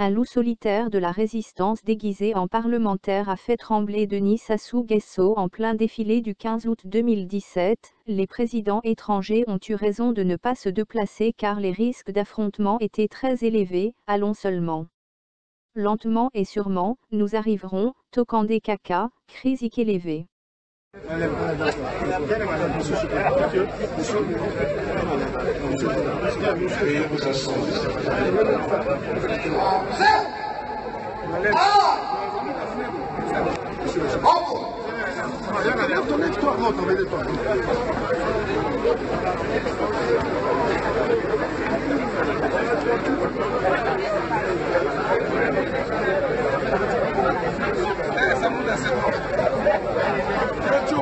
Un loup solitaire de la résistance déguisé en parlementaire a fait trembler Denis Sassou Nguesso en plein défilé du 15 août 2017. Les présidents étrangers ont eu raison de ne pas se déplacer car les risques d'affrontement étaient très élevés. Allons seulement. Lentement et sûrement, nous arriverons, Tokande Kaka, Ustedes you.